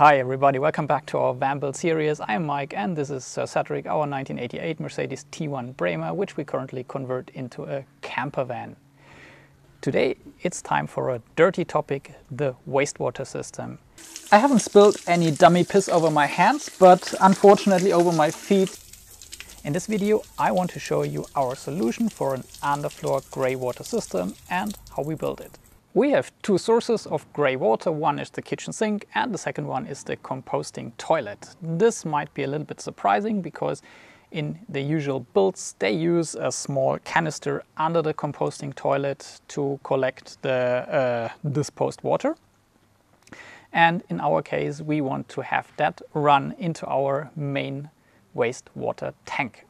Hi everybody, welcome back to our van build series. I am Mike and this is Sir Cedric, our 1988 Mercedes T1 Bremer, which we currently convert into a camper van. Today it's time for a dirty topic, the wastewater system. I haven't spilled any dummy piss over my hands, but unfortunately over my feet. In this video I want to show you our solution for an underfloor grey water system and how we build it. We have two sources of grey water. One is the kitchen sink and the second one is the composting toilet. This might be a little bit surprising because in the usual builds they use a small canister under the composting toilet to collect the uh, disposed water. And in our case we want to have that run into our main wastewater tank.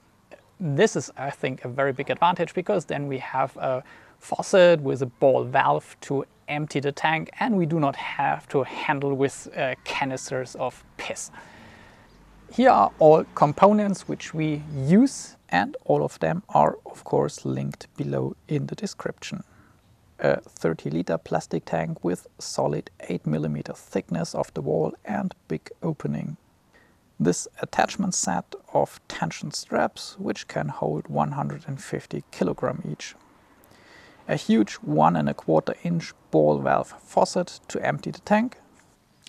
This is I think a very big advantage because then we have a faucet with a ball valve to empty the tank and we do not have to handle with uh, canisters of piss. Here are all components which we use and all of them are of course linked below in the description. A 30 liter plastic tank with solid 8 millimeter thickness of the wall and big opening. This attachment set of tension straps which can hold 150 kilogram each a huge one and a quarter inch ball valve faucet to empty the tank,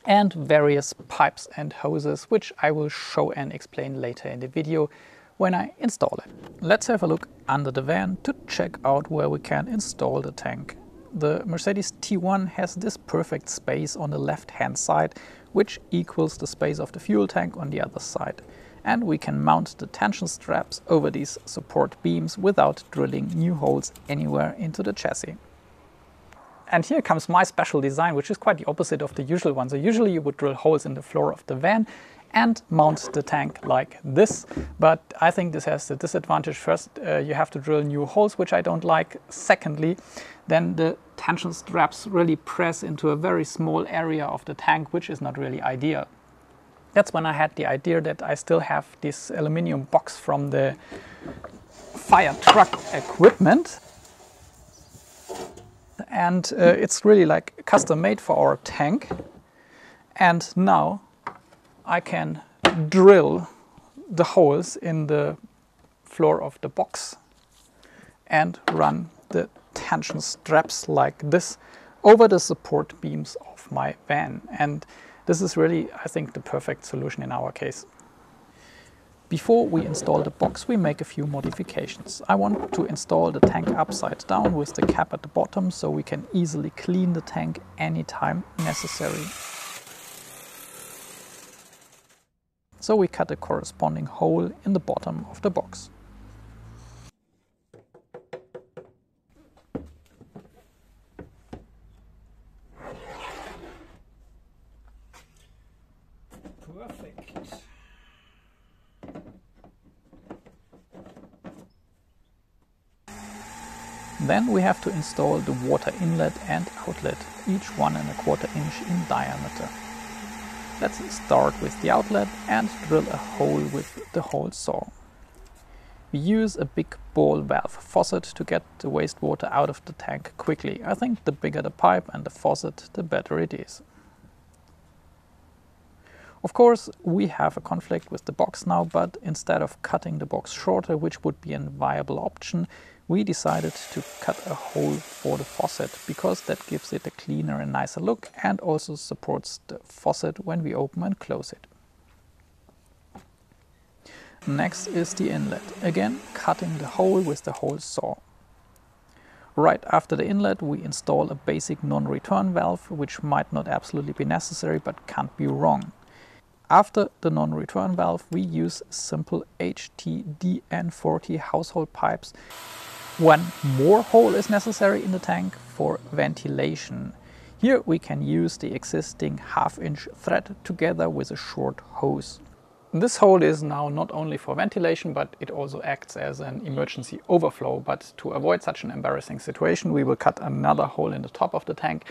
and various pipes and hoses, which I will show and explain later in the video when I install it. Let's have a look under the van to check out where we can install the tank. The Mercedes T1 has this perfect space on the left hand side, which equals the space of the fuel tank on the other side and we can mount the tension straps over these support beams without drilling new holes anywhere into the chassis. And here comes my special design, which is quite the opposite of the usual one. So usually you would drill holes in the floor of the van and mount the tank like this. But I think this has the disadvantage. First, uh, you have to drill new holes, which I don't like. Secondly, then the tension straps really press into a very small area of the tank, which is not really ideal. That's when I had the idea that I still have this aluminium box from the fire truck equipment. And uh, it's really like custom made for our tank. And now I can drill the holes in the floor of the box and run the tension straps like this over the support beams of my van. And this is really, I think, the perfect solution in our case. Before we install the box, we make a few modifications. I want to install the tank upside down with the cap at the bottom so we can easily clean the tank anytime necessary. So we cut a corresponding hole in the bottom of the box. Then we have to install the water inlet and outlet, each one and a quarter inch in diameter. Let's start with the outlet and drill a hole with the hole saw. We use a big ball valve faucet to get the wastewater out of the tank quickly. I think the bigger the pipe and the faucet, the better it is. Of course, we have a conflict with the box now, but instead of cutting the box shorter, which would be a viable option, we decided to cut a hole for the faucet because that gives it a cleaner and nicer look and also supports the faucet when we open and close it. Next is the inlet. Again, cutting the hole with the hole saw. Right after the inlet, we install a basic non-return valve, which might not absolutely be necessary, but can't be wrong. After the non-return valve, we use simple HTDN40 household pipes one more hole is necessary in the tank for ventilation. Here we can use the existing half inch thread together with a short hose. This hole is now not only for ventilation, but it also acts as an emergency overflow. But to avoid such an embarrassing situation, we will cut another hole in the top of the tank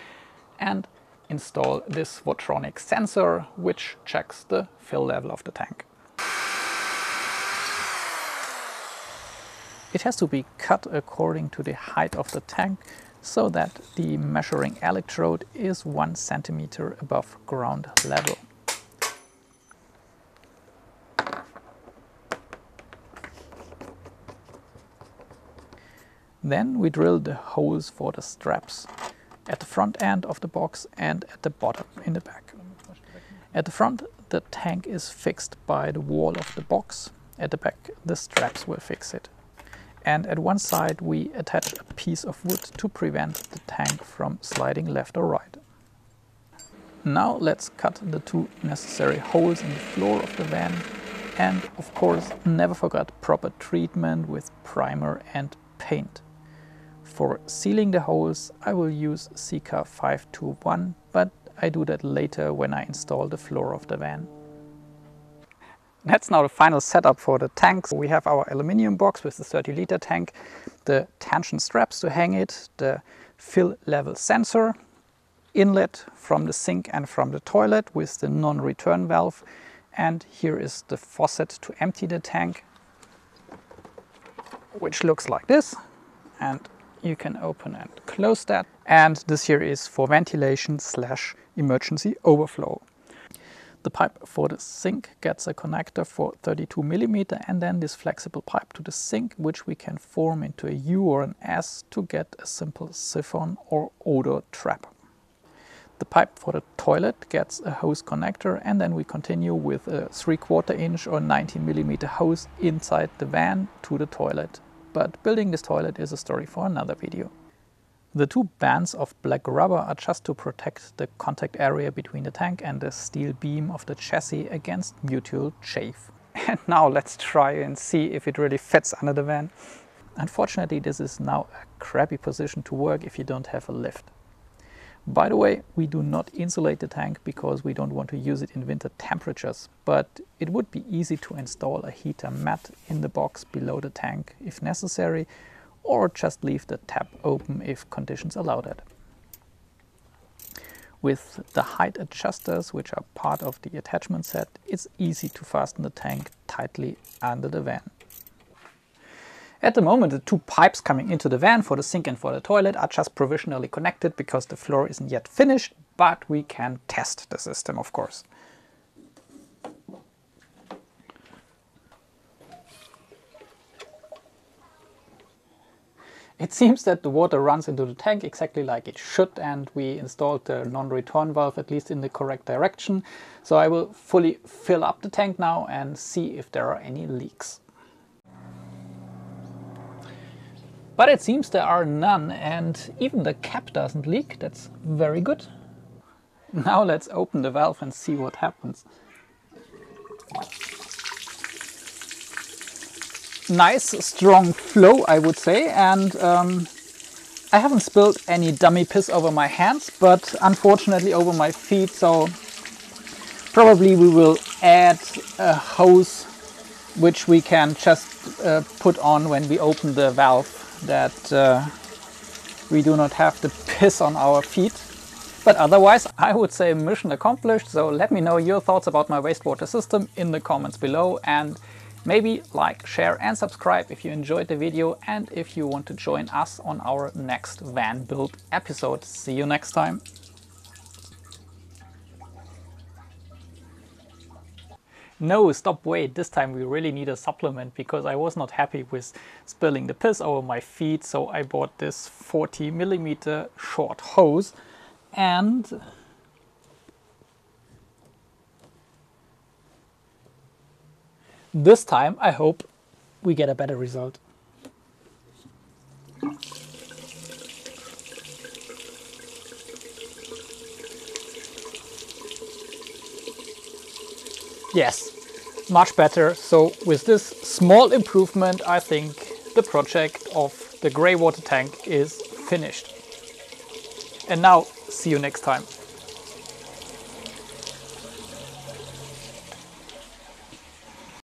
and install this Votronic sensor, which checks the fill level of the tank. It has to be cut according to the height of the tank so that the measuring electrode is one centimeter above ground level. Then we drill the holes for the straps at the front end of the box and at the bottom in the back. At the front the tank is fixed by the wall of the box, at the back the straps will fix it. And at one side, we attach a piece of wood to prevent the tank from sliding left or right. Now let's cut the two necessary holes in the floor of the van and of course never forget proper treatment with primer and paint. For sealing the holes I will use Sika 521 but I do that later when I install the floor of the van. That's now the final setup for the tanks. We have our aluminium box with the 30 liter tank, the tension straps to hang it, the fill level sensor, inlet from the sink and from the toilet with the non-return valve and here is the faucet to empty the tank which looks like this and you can open and close that and this here is for ventilation slash emergency overflow. The pipe for the sink gets a connector for 32 millimeter and then this flexible pipe to the sink which we can form into a U or an S to get a simple siphon or odor trap. The pipe for the toilet gets a hose connector and then we continue with a 3 quarter inch or 19 millimeter hose inside the van to the toilet. But building this toilet is a story for another video. The two bands of black rubber are just to protect the contact area between the tank and the steel beam of the chassis against mutual chafe. And now let's try and see if it really fits under the van. Unfortunately, this is now a crappy position to work if you don't have a lift. By the way, we do not insulate the tank because we don't want to use it in winter temperatures, but it would be easy to install a heater mat in the box below the tank if necessary, or just leave the tap open if conditions allow that. With the height adjusters, which are part of the attachment set, it's easy to fasten the tank tightly under the van. At the moment, the two pipes coming into the van for the sink and for the toilet are just provisionally connected because the floor isn't yet finished, but we can test the system, of course. It seems that the water runs into the tank exactly like it should and we installed the non-return valve at least in the correct direction. So I will fully fill up the tank now and see if there are any leaks. But it seems there are none and even the cap doesn't leak. That's very good. Now let's open the valve and see what happens. Nice strong flow I would say and um, I haven't spilled any dummy piss over my hands but unfortunately over my feet so probably we will add a hose which we can just uh, put on when we open the valve that uh, we do not have to piss on our feet. But otherwise, I would say mission accomplished. So let me know your thoughts about my wastewater system in the comments below and maybe like, share and subscribe if you enjoyed the video and if you want to join us on our next van build episode. See you next time. no, stop, wait, this time we really need a supplement because I was not happy with spilling the piss over my feet. So I bought this 40 millimeter short hose and this time I hope we get a better result. Yes, much better. So with this small improvement, I think the project of the grey water tank is finished. And now, see you next time.